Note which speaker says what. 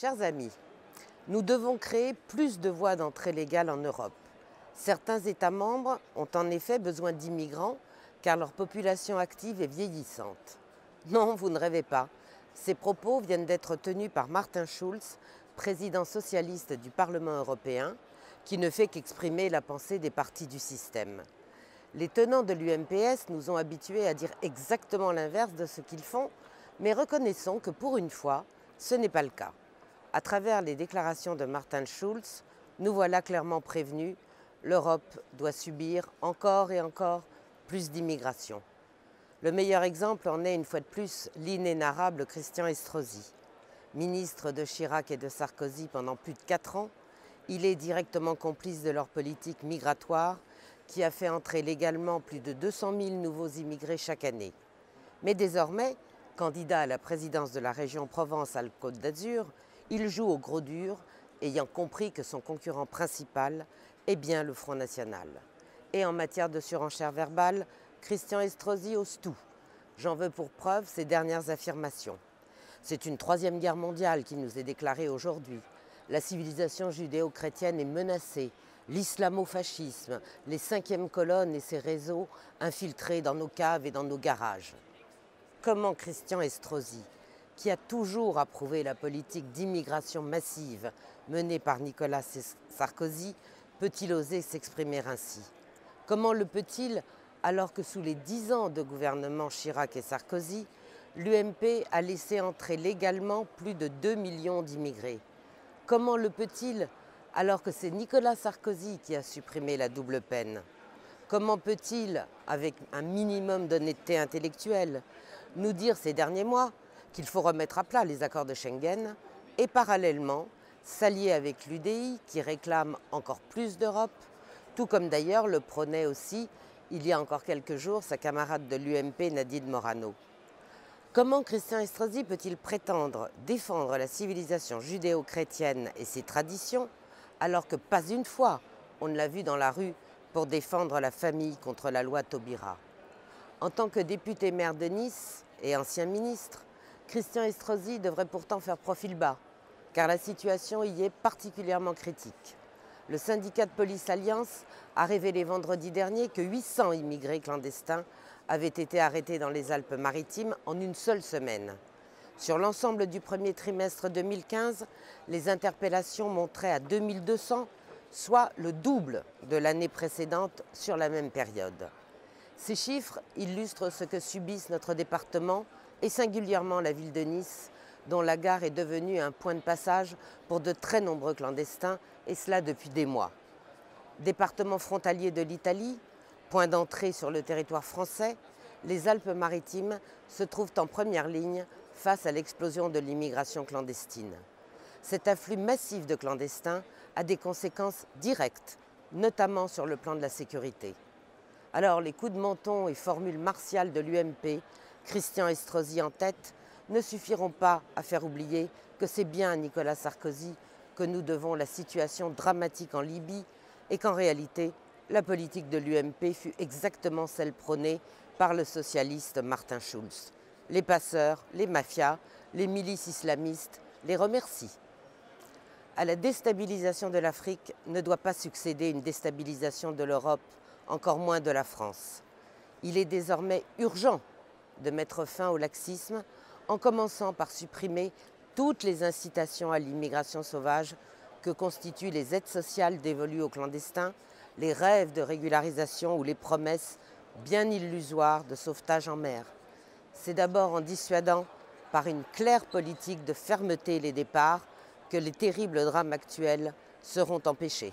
Speaker 1: Chers amis, nous devons créer plus de voies d'entrée légale en Europe. Certains États membres ont en effet besoin d'immigrants car leur population active est vieillissante. Non, vous ne rêvez pas. Ces propos viennent d'être tenus par Martin Schulz, président socialiste du Parlement européen, qui ne fait qu'exprimer la pensée des partis du système. Les tenants de l'UMPS nous ont habitués à dire exactement l'inverse de ce qu'ils font, mais reconnaissons que pour une fois, ce n'est pas le cas. À travers les déclarations de Martin Schulz, nous voilà clairement prévenus, l'Europe doit subir encore et encore plus d'immigration. Le meilleur exemple en est une fois de plus l'inénarrable Christian Estrosi. Ministre de Chirac et de Sarkozy pendant plus de quatre ans, il est directement complice de leur politique migratoire qui a fait entrer légalement plus de 200 000 nouveaux immigrés chaque année. Mais désormais, candidat à la présidence de la région Provence-Alpes-Côte d'Azur, il joue au gros dur, ayant compris que son concurrent principal est bien le Front National. Et en matière de surenchère verbale, Christian Estrosi ose tout. J'en veux pour preuve ses dernières affirmations. C'est une troisième guerre mondiale qui nous est déclarée aujourd'hui. La civilisation judéo-chrétienne est menacée l'islamo-fascisme, les cinquièmes colonnes et ses réseaux infiltrés dans nos caves et dans nos garages. Comment Christian Estrosi, qui a toujours approuvé la politique d'immigration massive menée par Nicolas Sarkozy, peut-il oser s'exprimer ainsi? Comment le peut-il alors que sous les dix ans de gouvernement Chirac et Sarkozy, l'UMP a laissé entrer légalement plus de 2 millions d'immigrés? Comment le peut-il alors que c'est Nicolas Sarkozy qui a supprimé la double peine? Comment peut-il, avec un minimum d'honnêteté intellectuelle, nous dire ces derniers mois qu'il faut remettre à plat les accords de Schengen et parallèlement s'allier avec l'UDI qui réclame encore plus d'Europe, tout comme d'ailleurs le prônait aussi il y a encore quelques jours sa camarade de l'UMP Nadine Morano. Comment Christian Estrosi peut-il prétendre défendre la civilisation judéo-chrétienne et ses traditions alors que pas une fois on ne l'a vu dans la rue pour défendre la famille contre la loi Taubira? En tant que député maire de Nice et ancien ministre, Christian Estrosi devrait pourtant faire profil bas, car la situation y est particulièrement critique. Le syndicat de police Alliance a révélé vendredi dernier que 800 immigrés clandestins avaient été arrêtés dans les Alpes-Maritimes en une seule semaine. Sur l'ensemble du premier trimestre 2015, les interpellations montraient à 2200, soit le double de l'année précédente sur la même période. Ces chiffres illustrent ce que subissent notre département et singulièrement la ville de Nice, dont la gare est devenue un point de passage pour de très nombreux clandestins, et cela depuis des mois. Département frontalier de l'Italie, point d'entrée sur le territoire français, les Alpes-Maritimes se trouvent en première ligne face à l'explosion de l'immigration clandestine. Cet afflux massif de clandestins a des conséquences directes, notamment sur le plan de la sécurité. Alors les coups de menton et formules martiales de l'UMP, Christian Estrosi en tête, ne suffiront pas à faire oublier que c'est bien à Nicolas Sarkozy que nous devons la situation dramatique en Libye et qu'en réalité, la politique de l'UMP fut exactement celle prônée par le socialiste Martin Schulz les passeurs, les mafias, les milices islamistes les remercient. À la déstabilisation de l'Afrique ne doit pas succéder une déstabilisation de l'Europe, encore moins de la France. Il est désormais urgent de mettre fin au laxisme en commençant par supprimer toutes les incitations à l'immigration sauvage que constituent les aides sociales dévolues aux clandestins, les rêves de régularisation ou les promesses bien illusoires de sauvetage en mer c'est d'abord en dissuadant par une claire politique de fermeté les départs que les terribles drames actuels seront empêchés.